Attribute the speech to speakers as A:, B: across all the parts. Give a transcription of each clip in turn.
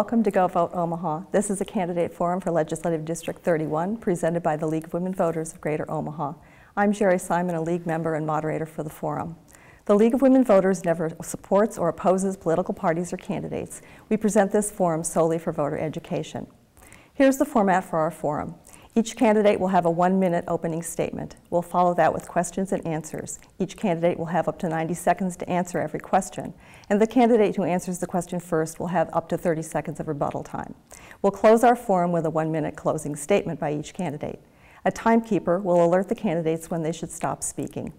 A: Welcome to Go Vote Omaha. This is a candidate forum for Legislative District 31 presented by the League of Women Voters of Greater Omaha. I'm Geri Simon, a League member and moderator for the forum. The League of Women Voters never supports or opposes political parties or candidates. We present this forum solely for voter education. Here's the format for our forum. Each candidate will have a one-minute opening statement. We'll follow that with questions and answers. Each candidate will have up to 90 seconds to answer every question, and the candidate who answers the question first will have up to 30 seconds of rebuttal time. We'll close our forum with a one-minute closing statement by each candidate. A timekeeper will alert the candidates when they should stop speaking.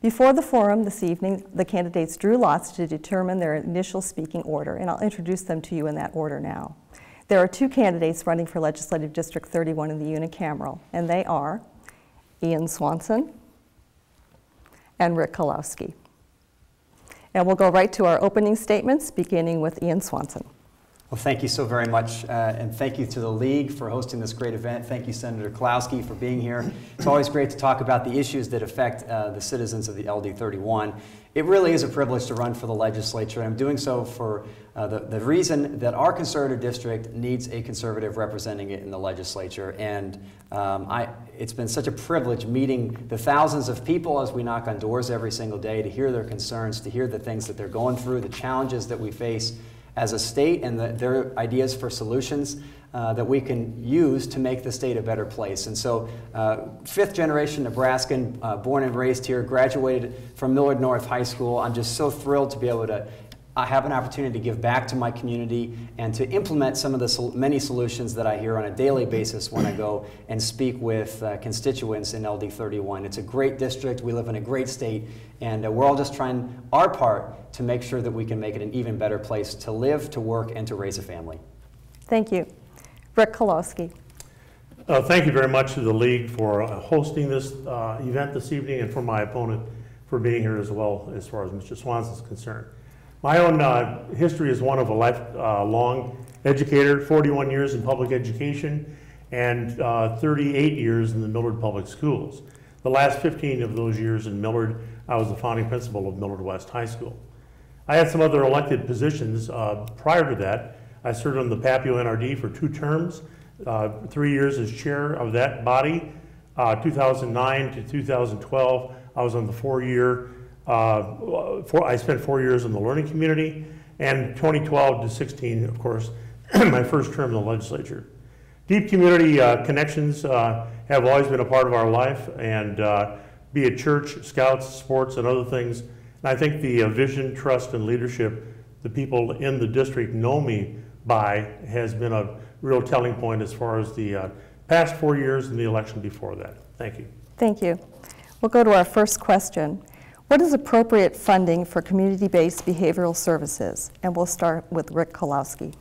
A: Before the forum this evening, the candidates drew lots to determine their initial speaking order, and I'll introduce them to you in that order now. There are two candidates running for Legislative District 31 in the unicameral, and they are Ian Swanson and Rick Kolowski. And we'll go right to our opening statements, beginning with Ian Swanson.
B: Well, thank you so very much, uh, and thank you to the League for hosting this great event. Thank you, Senator Kolowski, for being here. It's always great to talk about the issues that affect uh, the citizens of the LD 31. It really is a privilege to run for the legislature, and I'm doing so for uh, the, the reason that our conservative district needs a conservative representing it in the legislature. And um, I, it's been such a privilege meeting the thousands of people as we knock on doors every single day to hear their concerns, to hear the things that they're going through, the challenges that we face as a state and the, their ideas for solutions uh, that we can use to make the state a better place. And so, uh, fifth generation Nebraskan, uh, born and raised here, graduated from Millard North High School. I'm just so thrilled to be able to I have an opportunity to give back to my community and to implement some of the sol many solutions that I hear on a daily basis when I go and speak with uh, constituents in LD 31. It's a great district, we live in a great state, and uh, we're all just trying our part to make sure that we can make it an even better place to live, to work, and to raise a family.
A: Thank you. Rick Kolowski.
C: Uh, thank you very much to the League for uh, hosting this uh, event this evening and for my opponent for being here as well as far as Mr. Swans is concerned. My own uh, history is one of a lifelong uh, educator, 41 years in public education and uh, 38 years in the Millard Public Schools. The last 15 of those years in Millard, I was the founding principal of Millard West High School. I had some other elected positions uh, prior to that. I served on the Papio NRD for two terms, uh, three years as chair of that body. Uh, 2009 to 2012, I was on the four-year uh, four, I spent four years in the learning community, and 2012 to 16, of course, my first term in the legislature. Deep community uh, connections uh, have always been a part of our life, and uh, be it church, scouts, sports, and other things. And I think the uh, vision, trust, and leadership the people in the district know me by has been a real telling point as far as the uh, past four years and the election before that. Thank you.
A: Thank you. We'll go to our first question. What is appropriate funding for community-based behavioral services? And we'll start with Rick Kolowski.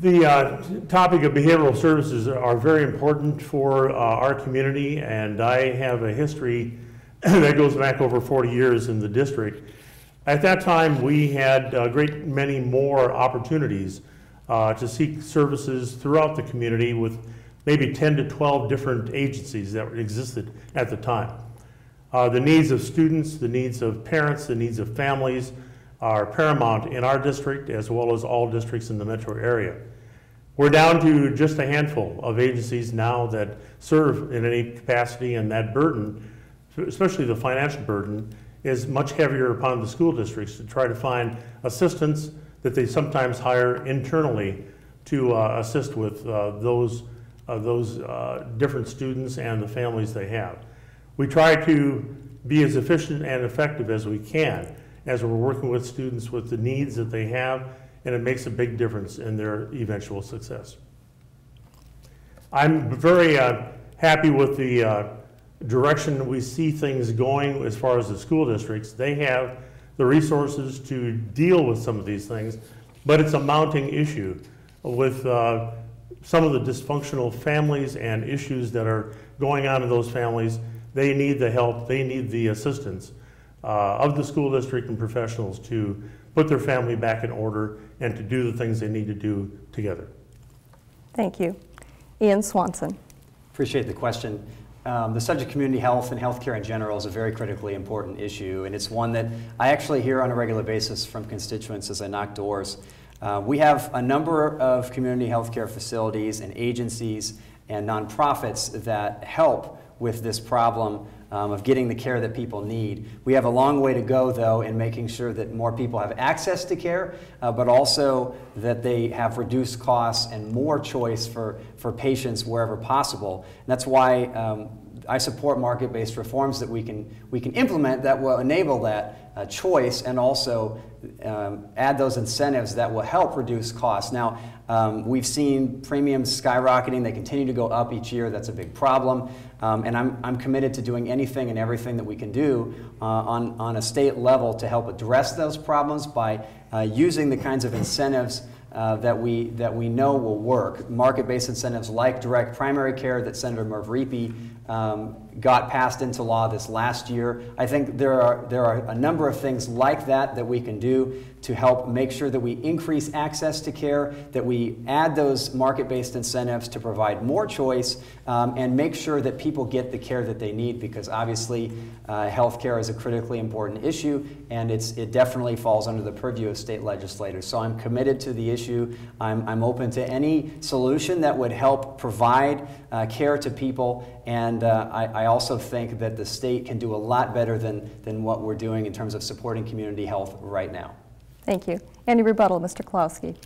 C: The uh, topic of behavioral services are very important for uh, our community, and I have a history that goes back over 40 years in the district. At that time, we had a great many more opportunities uh, to seek services throughout the community with maybe 10 to 12 different agencies that existed at the time. Uh, the needs of students, the needs of parents, the needs of families are paramount in our district as well as all districts in the metro area. We're down to just a handful of agencies now that serve in any capacity, and that burden, especially the financial burden, is much heavier upon the school districts to try to find assistance that they sometimes hire internally to uh, assist with uh, those, uh, those uh, different students and the families they have. We try to be as efficient and effective as we can as we're working with students with the needs that they have, and it makes a big difference in their eventual success. I'm very uh, happy with the uh, direction we see things going as far as the school districts. They have the resources to deal with some of these things, but it's a mounting issue with uh, some of the dysfunctional families and issues that are going on in those families they need the help, they need the assistance uh, of the school district and professionals to put their family back in order and to do the things they need to do together.
A: Thank you. Ian Swanson.
B: Appreciate the question. Um, the subject of community health and healthcare in general is a very critically important issue, and it's one that I actually hear on a regular basis from constituents as I knock doors. Uh, we have a number of community healthcare facilities and agencies and nonprofits that help with this problem um, of getting the care that people need. We have a long way to go, though, in making sure that more people have access to care, uh, but also that they have reduced costs and more choice for, for patients wherever possible. And that's why um, I support market-based reforms that we can, we can implement that will enable that uh, choice and also um, add those incentives that will help reduce costs. Now, um, we've seen premiums skyrocketing. They continue to go up each year. That's a big problem. Um, and I'm, I'm committed to doing anything and everything that we can do uh, on, on a state level to help address those problems by uh, using the kinds of incentives uh, that, we, that we know will work. Market-based incentives like direct primary care that Senator Merv Riepe um, got passed into law this last year. I think there are, there are a number of things like that that we can do to help make sure that we increase access to care, that we add those market-based incentives to provide more choice, um, and make sure that people get the care that they need because obviously uh, health care is a critically important issue and it's, it definitely falls under the purview of state legislators. So I'm committed to the issue. I'm, I'm open to any solution that would help provide uh, care to people and uh, I, I also think that the state can do a lot better than, than what we're doing in terms of supporting community health right now.
A: Thank you. Any rebuttal, Mr. Kolowski?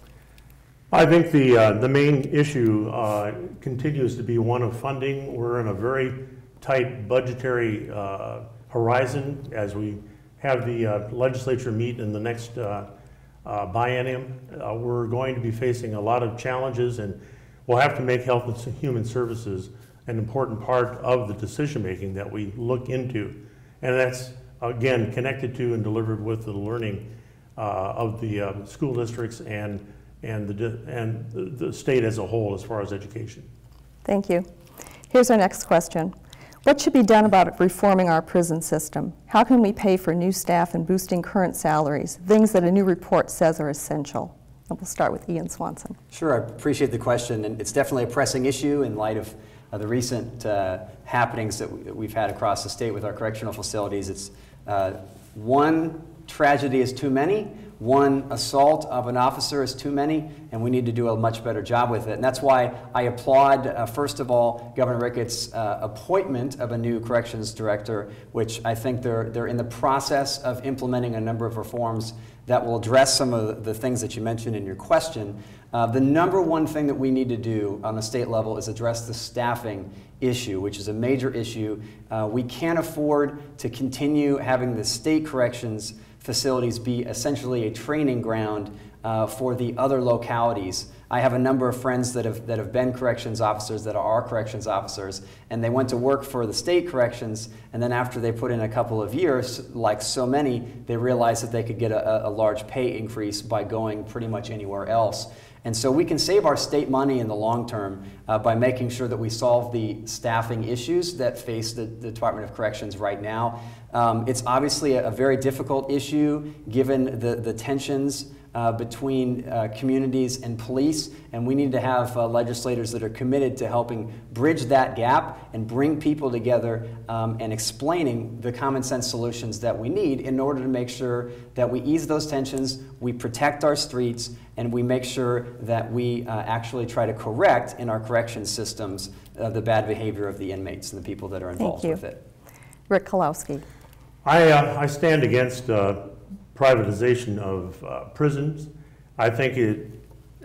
C: I think the, uh, the main issue uh, continues to be one of funding. We're in a very tight budgetary uh, horizon as we have the uh, legislature meet in the next uh, uh, biennium. we're going to be facing a lot of challenges and we'll have to make health and human services an important part of the decision making that we look into. And that's, again, connected to and delivered with the learning uh, of the uh, school districts and, and, the, and the, the state as a whole as far as education.
A: Thank you. Here's our next question. What should be done about reforming our prison system? How can we pay for new staff and boosting current salaries, things that a new report says are essential? And we'll start with Ian Swanson.
B: Sure, I appreciate the question, and it's definitely a pressing issue in light of the recent uh, happenings that we've had across the state with our correctional facilities. It's uh, one tragedy is too many, one assault of an officer is too many, and we need to do a much better job with it. And that's why I applaud, uh, first of all, Governor Ricketts' uh, appointment of a new corrections director, which I think they're, they're in the process of implementing a number of reforms that will address some of the things that you mentioned in your question. Uh, the number one thing that we need to do on the state level is address the staffing issue, which is a major issue. Uh, we can't afford to continue having the state corrections facilities be essentially a training ground uh, for the other localities. I have a number of friends that have, that have been corrections officers that are corrections officers, and they went to work for the state corrections, and then after they put in a couple of years, like so many, they realized that they could get a, a large pay increase by going pretty much anywhere else. And so we can save our state money in the long term uh, by making sure that we solve the staffing issues that face the, the Department of Corrections right now. Um, it's obviously a, a, very difficult issue given the, the tensions uh, between uh, communities and police, and we need to have uh, legislators that are committed to helping bridge that gap and bring people together um, and explaining the common sense solutions that we need in order to make sure that we ease those tensions, we protect our streets, and we make sure that we uh, actually try to correct in our correction systems uh, the bad behavior of the inmates and the people that are involved with it.
A: Rick Kolowski.
C: I, uh, I stand against privatization of uh, prisons. I think it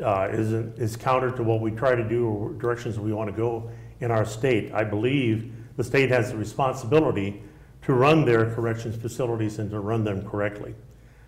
C: uh, is is counter to what we try to do or directions we want to go in our state. I believe the state has the responsibility to run their corrections facilities and to run them correctly.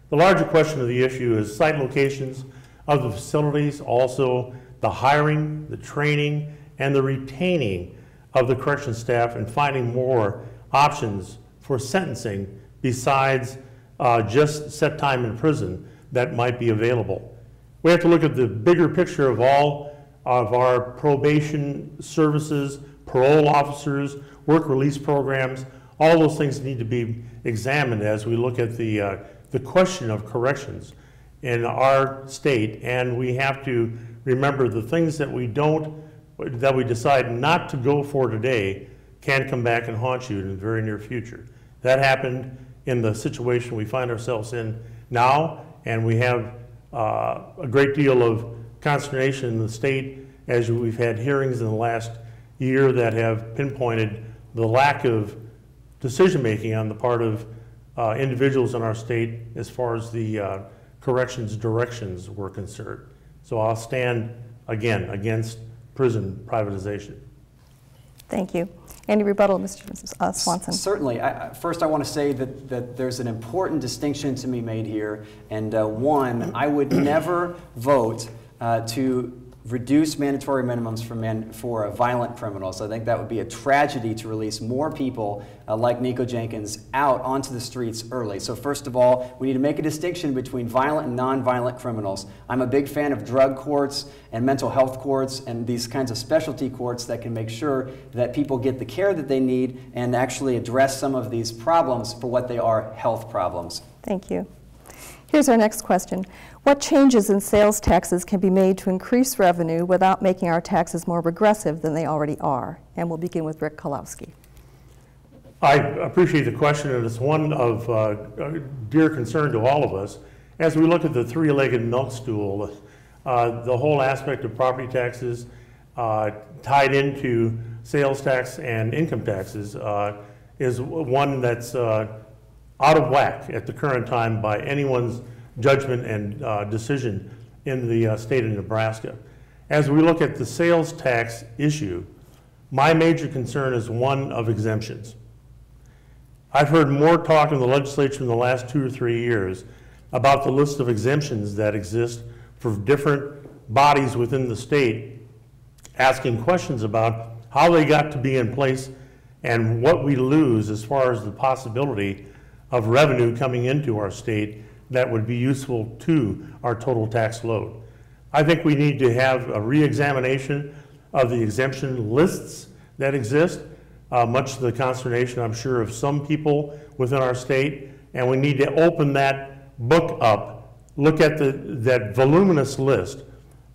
C: The larger question of the issue is site locations of the facilities, also the hiring, the training, and the retaining of the corrections staff and finding more options for sentencing besides uh, just set time in prison that might be available. We have to look at the bigger picture of all of our probation services, parole officers, work release programs. All those things need to be examined as we look at the, uh, the question of corrections in our state. And we have to remember the things that we don't, that we decide not to go for today can come back and haunt you in the very near future. That happened in the situation we find ourselves in now, and we have uh, a great deal of consternation in the state as we've had hearings in the last year that have pinpointed the lack of decision-making on the part of uh, individuals in our state as far as the uh, corrections directions were concerned. So I'll stand again against prison privatization.
A: Thank you. Any rebuttal, Mr. uh, Swanson?
B: Certainly. I, first, I want to say that, that there's an important distinction to be made here. And uh, one, I would never vote uh, to reduce mandatory minimums for, man, for uh, violent criminals. I think that would be a tragedy to release more people uh, like Nikko Jenkins out onto the streets early. So, first of all, we need to make a distinction between violent and nonviolent criminals. I'm a big fan of drug courts and mental health courts and these kinds of specialty courts that can make sure that people get the care that they need and actually address some of these problems for what they are health problems.
A: Thank you. Here's our next question. What changes in sales taxes can be made to increase revenue without making our taxes more regressive than they already are? And we'll begin with Rick Kolowski.
C: I appreciate the question, and it's one of uh, dear concern to all of us. As we look at the three-legged milk stool, uh, the whole aspect of property taxes uh, tied into sales tax and income taxes uh, is one that's uh, out of whack at the current time by anyone's judgment and uh, decision in the uh, state of Nebraska. As we look at the sales tax issue, my major concern is one of exemptions. I've heard more talk in the legislature in the last two or three years about the list of exemptions that exist for different bodies within the state, asking questions about how they got to be in place and what we lose as far as the possibility of revenue coming into our state that would be useful to our total tax load. I think we need to have a reexamination of the exemption lists that exist, uh, much to the consternation, I'm sure, of some people within our state, and we need to open that book up, look at the, that voluminous list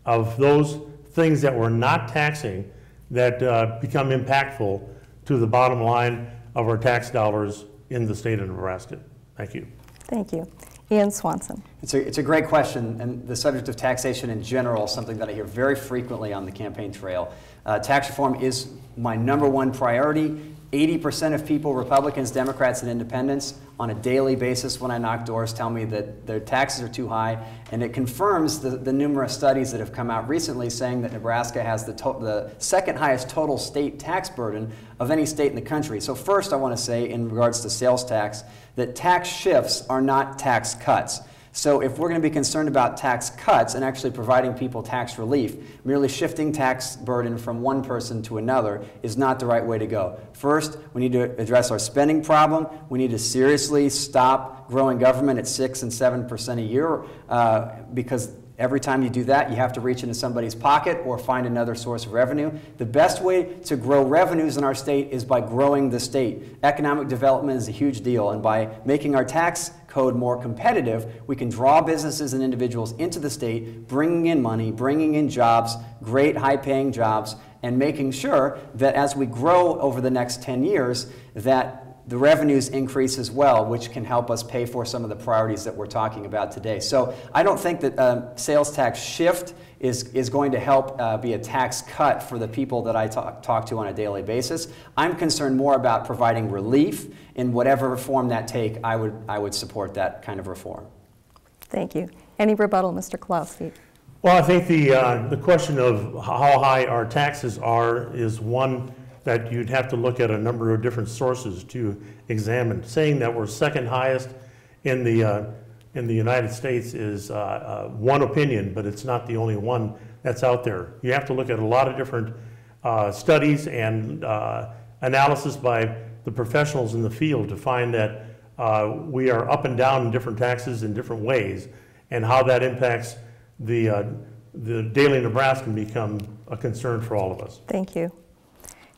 C: of those things that we're not taxing that uh, become impactful to the bottom line of our tax dollars in the state of Nebraska. Thank you.
A: Thank you. Ian Swanson.
B: It's a, it's a great question, and the subject of taxation in general is something that I hear very frequently on the campaign trail. Uh, tax reform is my number one priority. 80% of people, Republicans, Democrats, and independents, on a daily basis when I knock doors, tell me that their taxes are too high. And it confirms the, the numerous studies that have come out recently saying that Nebraska has the, the second highest total state tax burden of any state in the country. So, first, I want to say, in regards to sales tax, that tax shifts are not tax cuts. So if we're going to be concerned about tax cuts and actually providing people tax relief, merely shifting tax burden from one person to another is not the right way to go. First, we need to address our spending problem. We need to seriously stop growing government at 6 and 7% a year uh, because Every time you do that, you have to reach into somebody's pocket or find another source of revenue. The best way to grow revenues in our state is by growing the state. Economic development is a huge deal, and by making our tax code more competitive, we can draw businesses and individuals into the state, bringing in money, bringing in jobs, great high paying jobs, and making sure that as we grow over the next 10 years, that the revenues increase as well, which can help us pay for some of the priorities that we're talking about today. So I don't think that um, sales tax shift is, is going to help uh, be a tax cut for the people that I talk, talk to on a daily basis. I'm concerned more about providing relief in whatever form that take. I would, I would support that kind of reform.
A: Thank you. Any rebuttal, Mr. Kolowski?
C: Well, I think the, uh, the question of how high our taxes are is one that you'd have to look at a number of different sources to examine. Saying that we're second highest in the, uh, in the United States is uh, uh, one opinion, but it's not the only one that's out there. You have to look at a lot of different uh, studies and uh, analysis by the professionals in the field to find that uh, we are up and down in different taxes in different ways, and how that impacts the, the daily Nebraskan become a concern for all of us.
A: Thank you.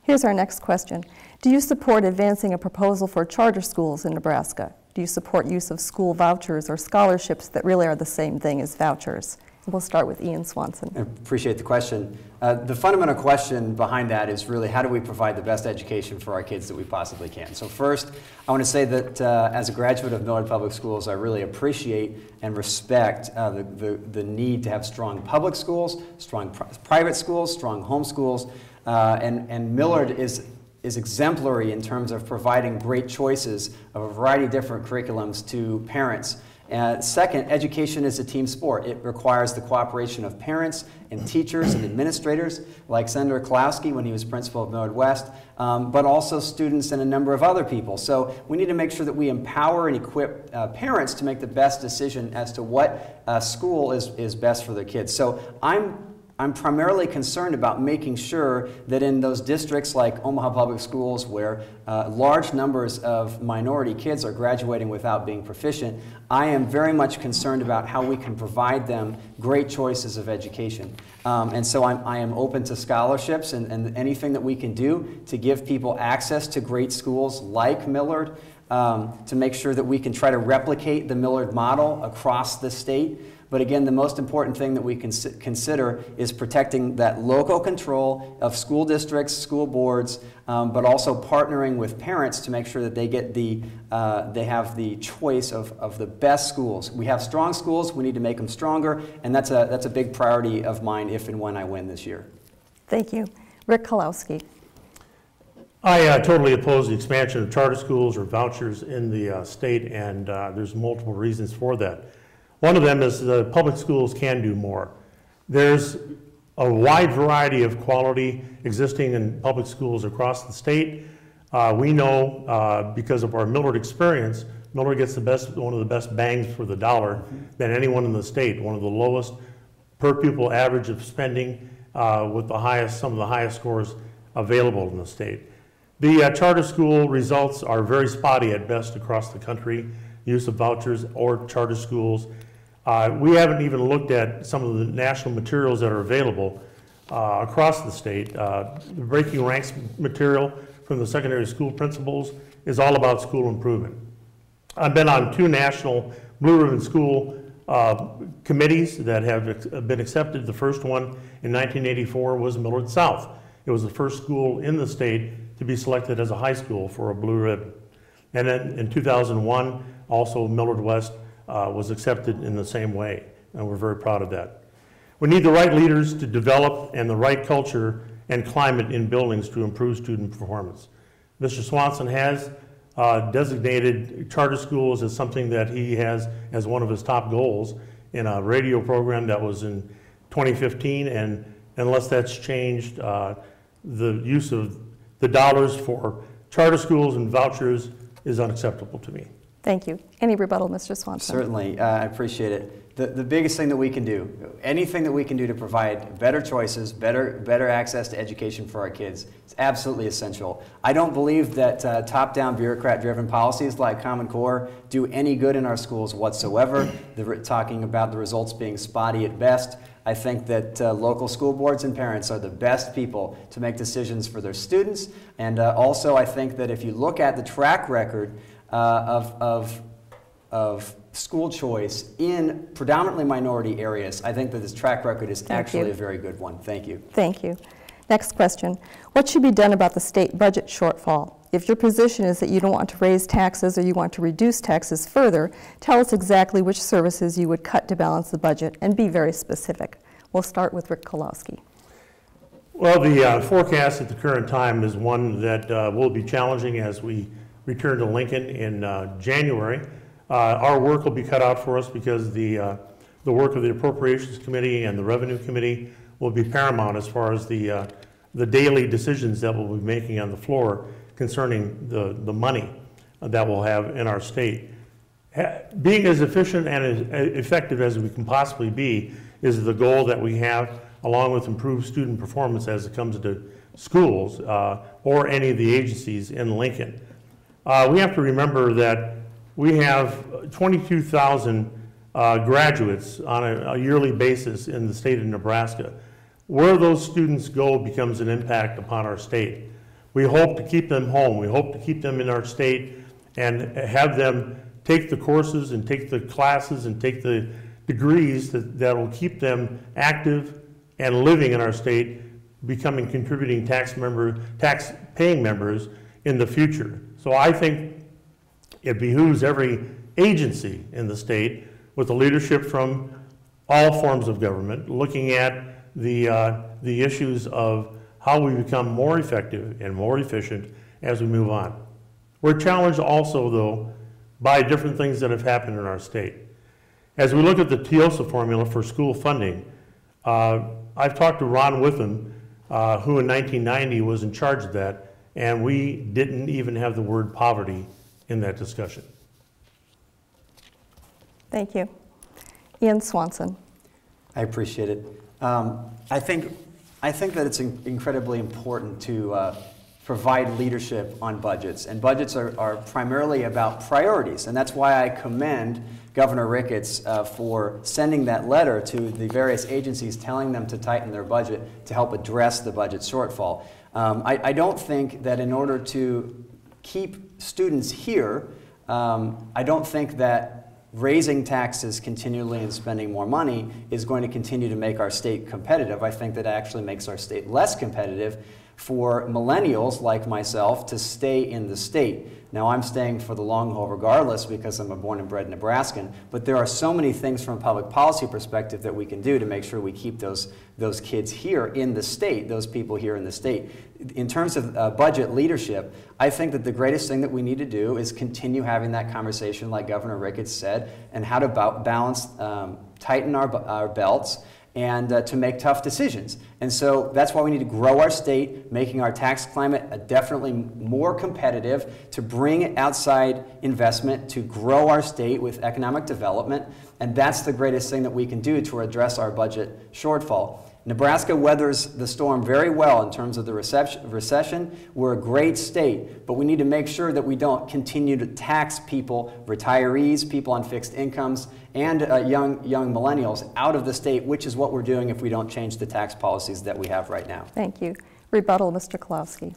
A: Here's our next question. Do you support advancing a proposal for charter schools in Nebraska? Do you support use of school vouchers or scholarships that really are the same thing as vouchers? We'll start with Ian Swanson.
B: I appreciate the question. Uh, the fundamental question behind that is really how do we provide the best education for our kids that we possibly can? So, first, I want to say that uh, as a graduate of Millard Public Schools, I really appreciate and respect uh, the, the, the, need to have strong public schools, strong pri- private schools, strong home schools. Uh, and, and Millard is, is exemplary in terms of providing great choices of a variety of different curriculums to parents. Uh, second, education is a team sport. It requires the cooperation of parents and teachers and administrators, like Senator Kolowski when he was principal of Millard West, um, but also students and a number of other people. So we need to make sure that we empower and equip uh, parents to make the best decision as to what uh, school is, is best for their kids. So I'm I'm primarily concerned about making sure that in those districts like Omaha Public Schools, where uh, large numbers of minority kids are graduating without being proficient, I am very much concerned about how we can provide them great choices of education. Um, and so I'm, I am open to scholarships and, and anything that we can do to give people access to great schools like Millard. Um, to make sure that we can try to replicate the Millard model across the state. But again, the most important thing that we can consider is protecting that local control of school districts, school boards, um, but also partnering with parents to make sure that they get the uh, they have the choice of, of the best schools. We have strong schools. We need to make them stronger, and that's a that's a big priority of mine if and when I win this year.
A: Thank you, Rick Kolowski.
C: I uh, totally oppose the expansion of charter schools or vouchers in the uh, state, and uh, there's multiple reasons for that. One of them is the public schools can do more. There's a wide variety of quality existing in public schools across the state. Uh, we know uh, because of our Millard experience, Millard gets the best, one of the best bangs for the dollar than anyone in the state, one of the lowest per pupil average of spending uh, with the highest, some of the highest scores available in the state. The uh, charter school results are very spotty at best across the country, use of vouchers or charter schools uh, we haven't even looked at some of the national materials that are available uh, across the state. Uh, the Breaking Ranks material from the secondary school principals is all about school improvement. I've been on two national Blue Ribbon School uh, committees that have been accepted. The first one in 1984 was Millard South. It was the first school in the state to be selected as a high school for a Blue Ribbon. And then in 2001, also Millard West uh, was accepted in the same way, and we're very proud of that. We need the right leaders to develop and the right culture and climate in buildings to improve student performance. Mr. Swanson has uh, designated charter schools as something that he has as one of his top goals in a radio program that was in 2015, and unless that's changed, uh, the use of the dollars for charter schools and vouchers is unacceptable to me.
A: Thank you. Any rebuttal, Mr. Swanson?
B: Certainly, uh, I appreciate it. The, the biggest thing that we can do, anything that we can do to provide better choices, better, better access to education for our kids, is absolutely essential. I don't believe that uh, top down bureaucrat driven policies like Common Core do any good in our schools whatsoever. They're talking about the results being spotty at best. I think that uh, local school boards and parents are the best people to make decisions for their students. And uh, also, I think that if you look at the track record, uh, of, of, of school choice in predominantly minority areas, I think that this track record is Thank actually you. a very good one. Thank you.
A: Thank you. Next question. What should be done about the state budget shortfall? If your position is that you don't want to raise taxes or you want to reduce taxes further, tell us exactly which services you would cut to balance the budget and be very specific. We'll start with Rick Kolowski.
C: Well, the uh, forecast at the current time is one that uh, will be challenging as we return to Lincoln in uh, January. Uh, our work will be cut out for us because the, uh, the work of the Appropriations Committee and the Revenue Committee will be paramount as far as the, uh, the daily decisions that we'll be making on the floor concerning the, the money that we'll have in our state. being as efficient and as effective as we can possibly be is the goal that we have, along with improved student performance as it comes to schools uh, or any of the agencies in Lincoln. Uh, we have to remember that we have 22,000 uh, graduates on a, a, yearly basis in the state of Nebraska. Where those students go becomes an impact upon our state. We hope to keep them home. We hope to keep them in our state and have them take the courses and take the classes and take the degrees that, that will keep them active and living in our state, becoming contributing tax member, tax paying members in the future. So I think it behooves every agency in the state with the leadership from all forms of government, looking at the, uh, the issues of how we become more effective and more efficient as we move on. We're challenged also, though, by different things that have happened in our state. As we look at the TEEOSA formula for school funding, uh, I've talked to Ron Withem, uh, who in 1990 was in charge of that, and we didn't even have the word poverty in that discussion.
A: Thank you. Ian Swanson.
B: I appreciate it. Um, I think I think that it's in- incredibly important to uh, provide leadership on budgets, and budgets are, are primarily about priorities, and that's why I commend Governor Ricketts uh, for sending that letter to the various agencies telling them to tighten their budget to help address the budget shortfall. Um, I, I don't think that in order to keep students here, um, I don't think that raising taxes continually and spending more money is going to continue to make our state competitive. I think that actually makes our state less competitive for millennials like myself to stay in the state. Now, I'm staying for the long haul regardless because I'm a born and bred Nebraskan, but there are so many things from a public policy perspective that we can do to make sure we keep those, those kids here in the state, those people here in the state. In terms of uh, budget leadership, I think that the greatest thing that we need to do is continue having that conversation, like Governor Ricketts said, and how to balance, um, tighten our, our belts and uh, to make tough decisions. And so that's why we need to grow our state, making our tax climate definitely more competitive, to bring outside investment, to grow our state with economic development. And that's the greatest thing that we can do to address our budget shortfall. Nebraska weathers the storm very well in terms of the recession. We're a great state, but we need to make sure that we don't continue to tax people, retirees, people on fixed incomes, and uh, young, young millennials out of the state, which is what we're doing if we don't change the tax policies that we have right now.
A: Thank you. Rebuttal, Mr. Kolowski.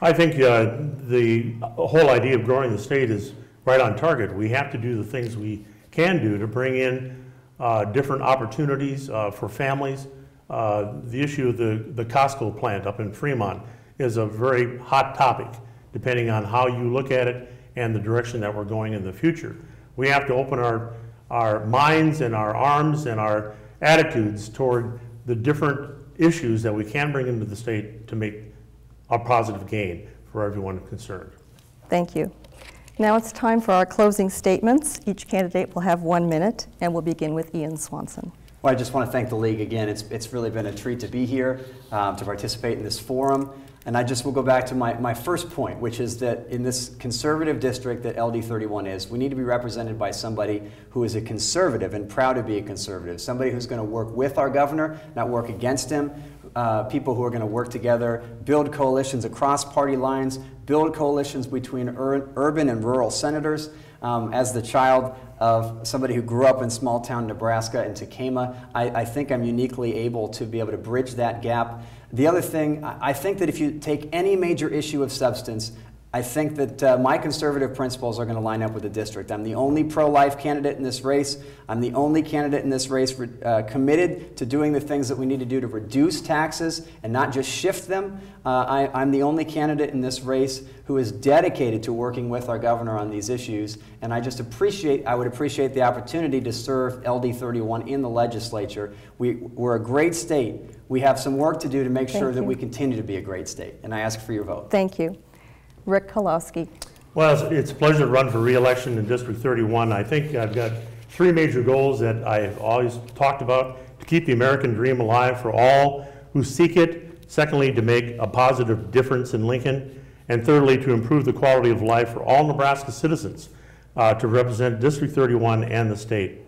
C: I think uh, the whole idea of growing the state is right on target. We have to do the things we can do to bring in uh, different opportunities uh, for families uh, the issue of the, the Costco plant up in Fremont is a very hot topic, depending on how you look at it and the direction that we're going in the future. We have to open our, our minds and our arms and our attitudes toward the different issues that we can bring into the state to make a positive gain for everyone concerned.
A: Thank you. Now it's time for our closing statements. Each candidate will have one minute, and we'll begin with Ian Swanson.
B: Well, I just want to thank the league again. It's, it's really been a treat to be here, um, to participate in this forum. And I just will go back to my, my first point, which is that in this conservative district that LD 31 is, we need to be represented by somebody who is a conservative and proud to be a conservative, somebody who's going to work with our governor, not work against him, uh, people who are going to work together, build coalitions across party lines, build coalitions between ur urban and rural senators. Um, as the child of somebody who grew up in small town Nebraska in Tekamah, I, I, think I'm uniquely able to be able to bridge that gap. The other thing, I think that if you take any major issue of substance, I think that uh, my conservative principles are going to line up with the district. I'm the only pro life candidate in this race. I'm the only candidate in this race uh, committed to doing the things that we need to do to reduce taxes and not just shift them. Uh, I, am the only candidate in this race who is dedicated to working with our governor on these issues. And I just appreciate, I would appreciate the opportunity to serve LD 31 in the legislature. We, we're a great state. We have some work to do to make
A: Thank
B: sure
A: you.
B: that we continue to be a great state. And I ask for your vote.
A: Thank you. Rick Kolowski.
C: Well, it's, a pleasure to run for reelection in District 31. I think I've got three major goals that I've always talked about to keep the American dream alive for all who seek it. Secondly, to make a positive difference in Lincoln. And thirdly, to improve the quality of life for all Nebraska citizens uh, to represent District 31 and the state.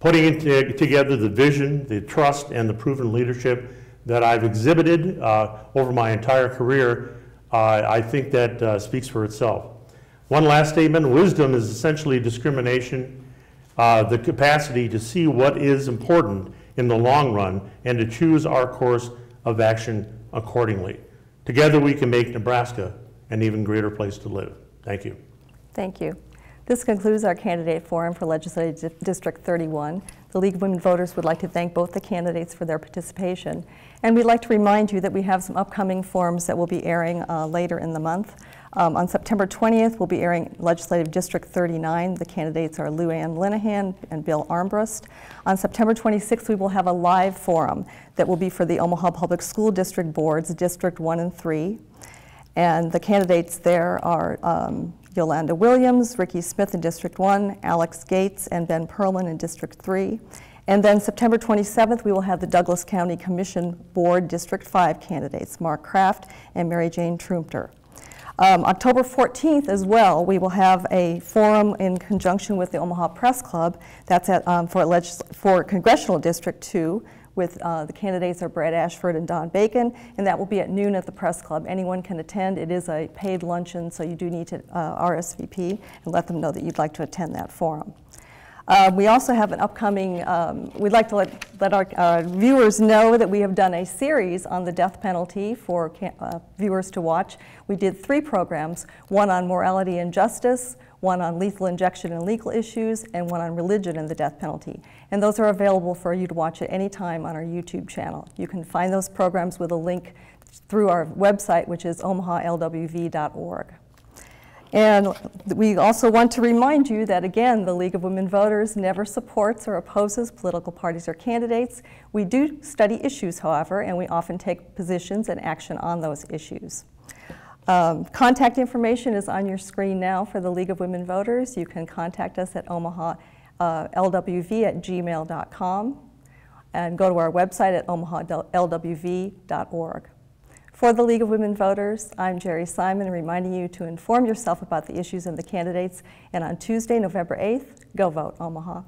C: Putting together the vision, the trust, and the proven leadership that I've exhibited uh, over my entire career I think that uh, speaks for itself. One last statement, wisdom is essentially discrimination, uh, the capacity to see what is important in the long run and to choose our course of action accordingly. Together we can make Nebraska an even greater place to live. Thank you.
A: Thank you. This concludes our candidate forum for Legislative Di- District 31. The League of Women Voters would like to thank both the candidates for their participation. And we'd like to remind you that we have some upcoming forums that will be airing uh, later in the month. Um, on September 20th, we'll be airing Legislative District 39. The candidates are Lou Ann Linehan and Bill Armbrust. On September 26th, we will have a live forum that will be for the Omaha Public School District Boards, District 1 and 3. And the candidates there are um, Yolanda Williams, Ricky Smith in District 1, Alex Gates, and Ben Perlin in District 3. And then September 27th, we will have the Douglas County Commission Board District 5 candidates, Mark Kraft and Mary Jane Trumpter. Um, October 14th as well, we will have a forum in conjunction with the Omaha Press Club. That's at, um, for, for Congressional District 2 with uh, the candidates are Brad Ashford and Don Bacon, and that will be at noon at the Press Club. Anyone can attend. It is a paid luncheon, so you do need to uh, RSVP and let them know that you'd like to attend that forum. Uh, we also have an upcoming, um, we'd like to let, let our uh, viewers know that we have done a series on the death penalty for uh, viewers to watch. We did three programs one on morality and justice, one on lethal injection and legal issues, and one on religion and the death penalty. And those are available for you to watch at any time on our YouTube channel. You can find those programs with a link through our website, which is omahalwv.org. And we also want to remind you that, again, the League of Women Voters never supports or opposes political parties or candidates. We do study issues, however, and we often take positions and action on those issues. Um, contact information is on your screen now for the League of Women Voters. You can contact us at omaha uh, lwv at gmail.com and go to our website at omahalwv.org. For the League of Women Voters, I'm Geri Simon, reminding you to inform yourself about the issues and the candidates. And on Tuesday, November 8th, go vote, Omaha.